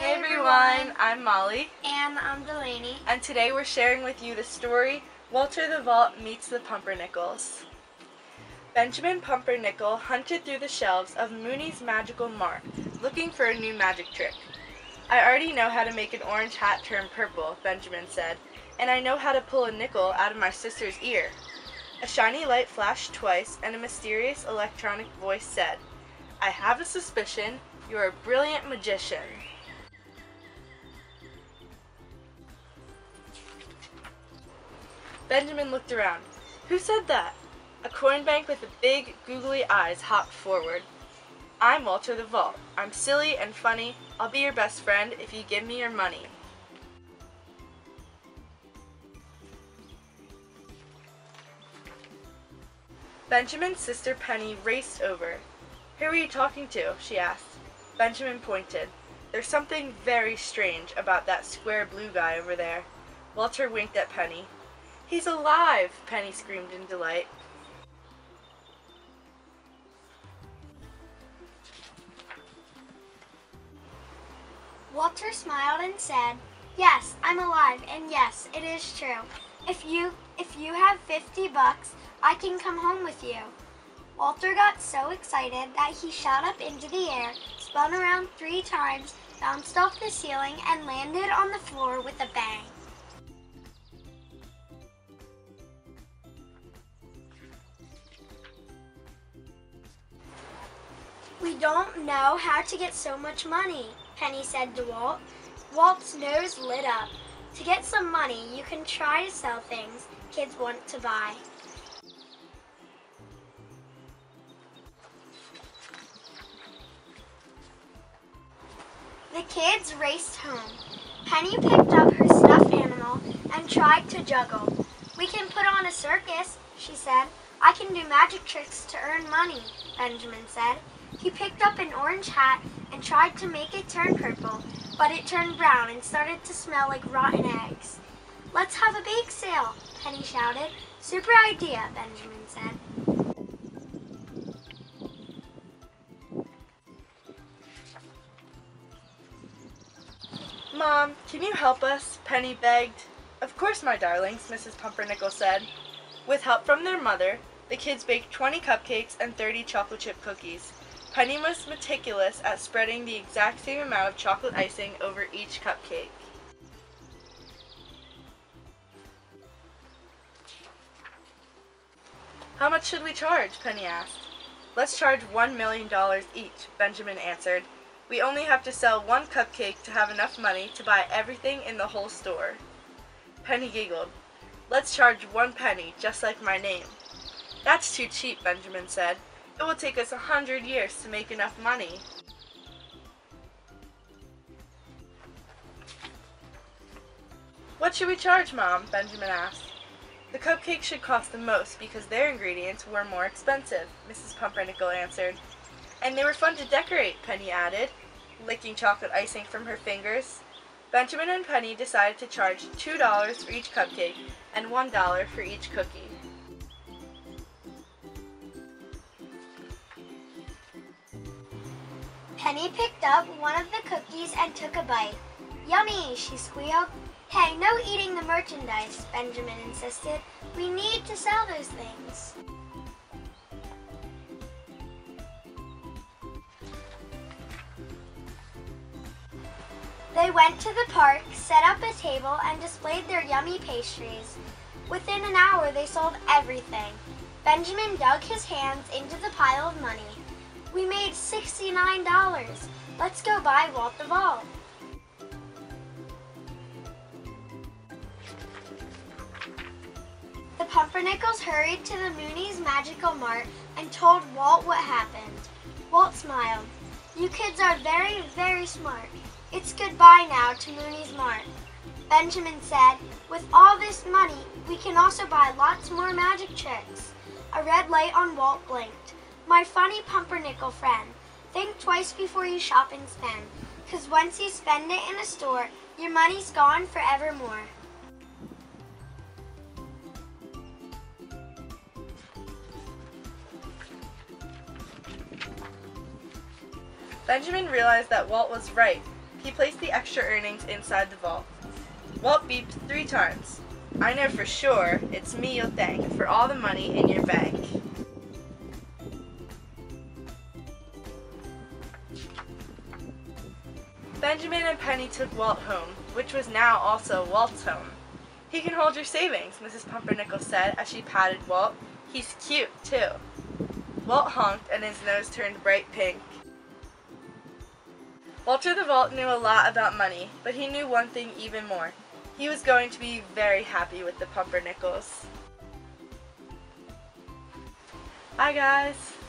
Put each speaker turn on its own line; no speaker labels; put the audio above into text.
Hey everyone, I'm Molly,
And I'm Delaney.
and today we're sharing with you the story Walter the Vault Meets the Pumpernickels. Benjamin Pumpernickel hunted through the shelves of Mooney's Magical Mart looking for a new magic trick. I already know how to make an orange hat turn purple, Benjamin said, and I know how to pull a nickel out of my sister's ear. A shiny light flashed twice, and a mysterious electronic voice said, I have a suspicion you're a brilliant magician. Benjamin looked around. Who said that? A coin bank with big, googly eyes hopped forward. I'm Walter the Vault. I'm silly and funny. I'll be your best friend if you give me your money. Benjamin's sister Penny raced over. Who are you talking to? she asked. Benjamin pointed. There's something very strange about that square blue guy over there. Walter winked at Penny. He's alive! Penny screamed in delight.
Walter smiled and said, "Yes, I'm alive, and yes, it is true. If you if you have 50 bucks, I can come home with you." Walter got so excited that he shot up into the air, spun around 3 times, bounced off the ceiling and landed on the floor with a bang. We don't know how to get so much money, Penny said to Walt. Walt's nose lit up. To get some money, you can try to sell things kids want to buy. The kids raced home. Penny picked up her stuffed animal and tried to juggle. We can put on a circus, she said. I can do magic tricks to earn money, Benjamin said. He picked up an orange hat and tried to make it turn purple, but it turned brown and started to smell like rotten eggs. Let's have a bake sale, Penny shouted. Super idea, Benjamin said.
Mom, can you help us? Penny begged. Of course, my darlings, Mrs. Pumpernickel said. With help from their mother, the kids baked 20 cupcakes and 30 chocolate chip cookies. Penny was meticulous at spreading the exact same amount of chocolate icing over each cupcake. How much should we charge? Penny asked. Let's charge one million dollars each, Benjamin answered. We only have to sell one cupcake to have enough money to buy everything in the whole store. Penny giggled. Let's charge one penny, just like my name. That's too cheap, Benjamin said. It will take us a hundred years to make enough money. What should we charge, Mom? Benjamin asked. The cupcakes should cost the most because their ingredients were more expensive, Mrs. Pumpernickel answered. And they were fun to decorate, Penny added, licking chocolate icing from her fingers. Benjamin and Penny decided to charge $2 for each cupcake and $1 for each cookie.
Penny picked up one of the cookies and took a bite. Yummy, she squealed. Hey, no eating the merchandise, Benjamin insisted. We need to sell those things. They went to the park, set up a table, and displayed their yummy pastries. Within an hour, they sold everything. Benjamin dug his hands into the pile of money. We made $69. Let's go buy Walt the Vault. The Pumpernickels hurried to the Mooney's Magical Mart and told Walt what happened. Walt smiled. You kids are very, very smart. It's goodbye now to Mooney's Mart. Benjamin said, with all this money, we can also buy lots more magic tricks. A red light on Walt blinked. My funny pumpernickel friend, think twice before you shop and spend, because once you spend it in a store, your money's gone forevermore.
Benjamin realized that Walt was right. He placed the extra earnings inside the vault. Walt beeped three times. I know for sure it's me you'll thank for all the money in your bank. Benjamin and Penny took Walt home, which was now also Walt's home. He can hold your savings, Mrs. Pumpernickel said as she patted Walt. He's cute, too. Walt honked and his nose turned bright pink. Walter the Vault knew a lot about money, but he knew one thing even more. He was going to be very happy with the Pumpernickels. Bye guys!